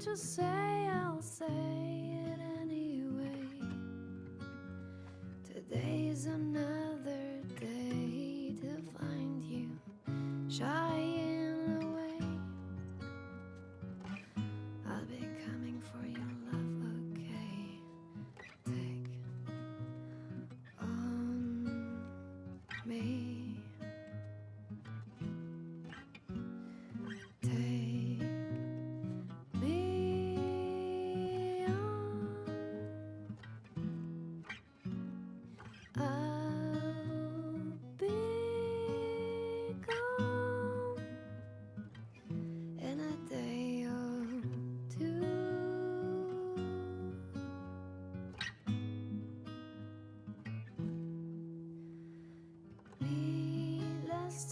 to say, I'll say it anyway. Today's another day to find you shying away. I'll be coming for your love, okay? Take on me.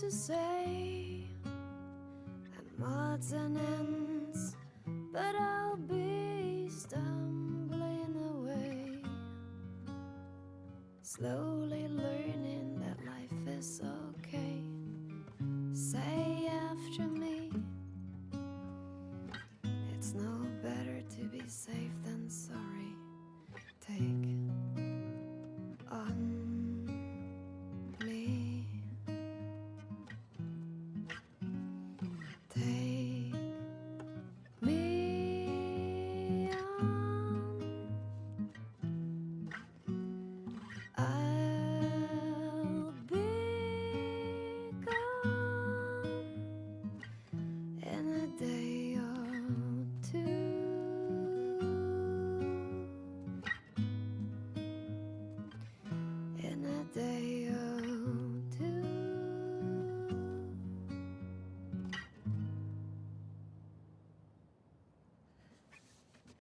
To say, I'm odds and ends, but I'll Slowly learning that life is okay.